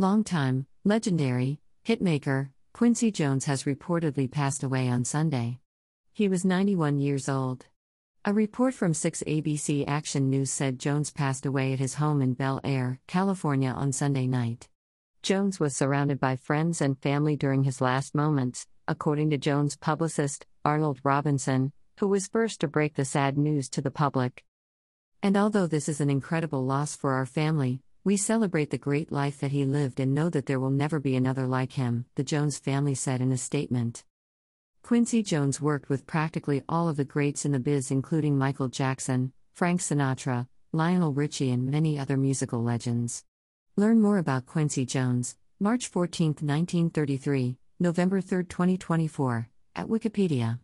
Longtime, legendary, hitmaker, Quincy Jones has reportedly passed away on Sunday. He was 91 years old. A report from 6 ABC Action News said Jones passed away at his home in Bel Air, California on Sunday night. Jones was surrounded by friends and family during his last moments, according to Jones' publicist, Arnold Robinson, who was first to break the sad news to the public. And although this is an incredible loss for our family, we celebrate the great life that he lived and know that there will never be another like him, the Jones family said in a statement. Quincy Jones worked with practically all of the greats in the biz, including Michael Jackson, Frank Sinatra, Lionel Richie, and many other musical legends. Learn more about Quincy Jones, March 14, 1933, November 3, 2024, at Wikipedia.